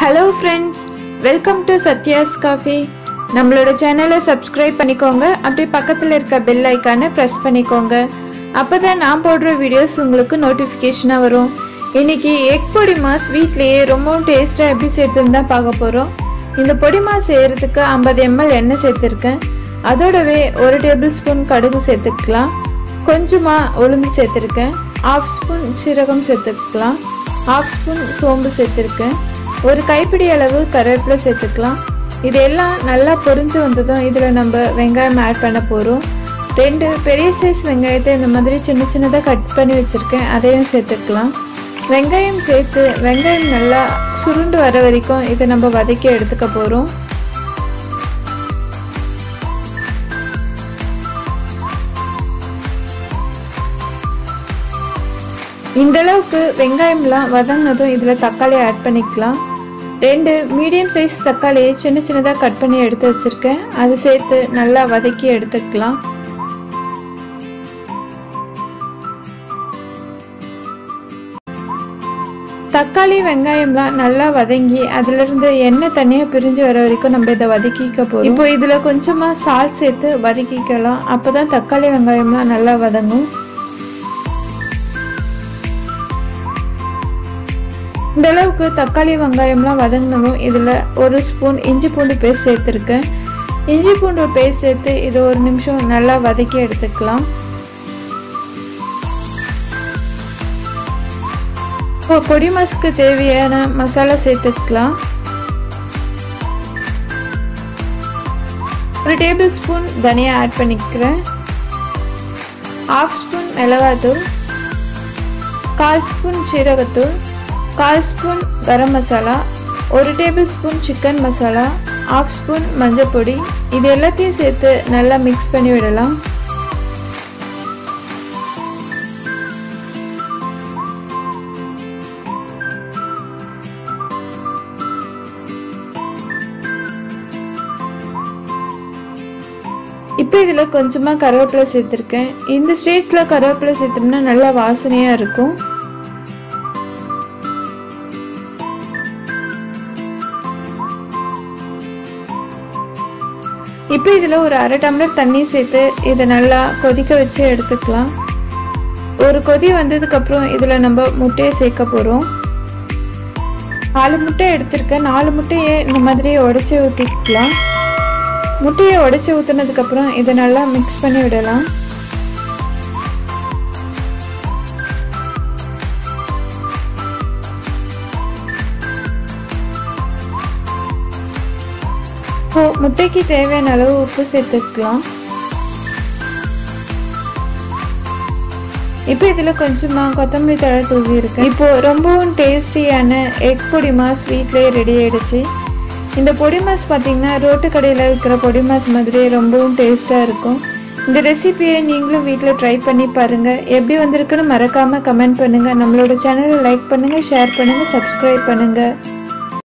Hello friends welcome to Sathya's coffee நம்மளோட சேனலை subscribe பண்ணிக்கோங்க. அப்படியே பக்கத்தில் இருக்க பெல் ஐக்கானை ப்ரெஸ் பண்ணிக்கோங்க. அப்போ தான் நான் போடுற வீடியோஸ் உங்களுக்கு நோட்டிஃபிகேஷனாக வரும். இன்னைக்கு எக் பொடி மாஸ் வீட்லேயே ரொம்பவும் டேஸ்ட்டாக எப்படி சேர்த்துன்னு தான் பார்க்க போகிறோம் இந்த பொடி மாஸ் செய்கிறதுக்கு ஐம்பது எம்எல் எண்ணெய் சேர்த்துருக்கேன். அதோடவே ஒரு டேபிள் ஸ்பூன் கடுகு சேர்த்துக்கலாம். கொஞ்சமாக உளுந்து சேர்த்துருக்கேன். ஆஃப் ஸ்பூன் சீரகம் சேர்த்துக்கலாம். ஆஃப் ஸ்பூன் சோம்பு சேர்த்துருக்கேன். ஒரு கைப்பிடி அளவு கருவேப்பிலை சேர்த்துக்கலாம். இதெல்லாம் நல்லா பொரிஞ்சு வந்ததும் இதில் நம்ம வெங்காயம் ஆட் பண்ண போகிறோம் ரெண்டு பெரிய சைஸ் வெங்காயத்தை இந்த மாதிரி சின்ன சின்னதாக கட் பண்ணி வச்சுருக்கேன். அதையும் சேர்த்துக்கலாம். வெங்காயம் சேர்த்து வெங்காயம் நல்லா சுருண்டு வர வரைக்கும் இதை நம்ம வதக்கி எடுத்துக்க போகிறோம் இந்தளவுக்கு வெங்காயம்லாம் வதங்கினதும் இதில் தக்காளி ஆட் பண்ணிக்கலாம். ரெண்டு மீடியம் சைஸ் தக்காளியை சின்ன சின்னதாக கட் பண்ணி எடுத்து வச்சுருக்கேன். அதை சேர்த்து நல்லா வதக்கி எடுத்துக்கலாம். தக்காளி வெங்காயம்லாம் நல்லா வதங்கி அதிலிருந்து எண்ணெய் தனியாக பிரிஞ்சு வர வரைக்கும் நம்ம இதை வதக்கிக்க போகிறோம் இப்போ இதில் கொஞ்சமாக சால்ட் சேர்த்து வதக்கிக்கலாம். அப்போ தான் தக்காளி வெங்காயம்லாம் நல்லா வதங்கும். இந்த அளவுக்கு தக்காளி வெங்காயம்லாம் வதங்கினதும் இதில் ஒரு ஸ்பூன் இஞ்சி பூண்டு பேஸ்ட் சேர்த்துருக்கேன். இஞ்சி பூண்டு பேஸ்ட் சேர்த்து இதை ஒரு நிமிஷம் நல்லா வதக்கி எடுத்துக்கலாம். இப்போ பொடி மாஸ்க்கு தேவையான மசாலா சேர்த்துக்கலாம். ஒரு டேபிள் ஸ்பூன் தனியா ஆட் பண்ணிக்கிறேன். ஹாஃப் ஸ்பூன் மிளகாத்தூள். கால் ஸ்பூன் சீரகத்தூள். கால் ஸ்பூன் கரம் மசாலா ஒரு tablespoon chicken masala half spoon மஞ்சள் பொடி. இது எல்லாத்தையும் சேர்த்து நல்லா மிக்ஸ் பண்ணி விடலாம். இப்போ இதில் கொஞ்சமாக கருவேப்பிலை சேர்த்துருக்கேன். இந்த ஸ்டேஜில் கருவேப்பிலை சேர்த்தோம்னா நல்லா வாசனையாக இருக்கும். இப்போ இதில் ஒரு அரை டம்ளர் தண்ணி சேர்த்து இதை நல்லா கொதிக்க வச்சு எடுத்துக்கலாம். ஒரு கொதி வந்ததுக்கப்புறம் இதில் நம்ம முட்டையை சேர்க்க போகிறோம். நாலு முட்டை எடுத்திருக்கேன். நாலு முட்டையை இந்த மாதிரி உடச்சி ஊற்றிக்கலாம் முட்டையை உடச்சி ஊற்றினதுக்கப்புறம் இதை நல்லா மிக்ஸ் பண்ணி விடலாம். இப்போது முட்டைக்கு தேவையான அளவு உப்பு சேர்த்துக்கலாம். இப்போ இதில் கொஞ்சமாக கொத்தமல்லி தழை தூவி இருக்கு இப்போது ரொம்பவும் டேஸ்டியான எக் பொடி மாஸ் வீட்டிலேயே ரெடி ஆகிடுச்சு இந்த பொடி மாஸ் பார்த்தீங்கன்னா ரோட்டு கடையில் இருக்கிற பொடி மாஸ் மாதிரியே ரொம்பவும் டேஸ்ட்டாக இருக்கும். இந்த ரெசிபியை நீங்களும் வீட்டில் ட்ரை பண்ணி பாருங்கள் எப்படி வந்திருக்குன்னு மறக்காமல் கமெண்ட் பண்ணுங்கள் நம்மளோட சேனலை லைக் பண்ணுங்கள் ஷேர் பண்ணுங்கள் சப்ஸ்கிரைப் பண்ணுங்கள்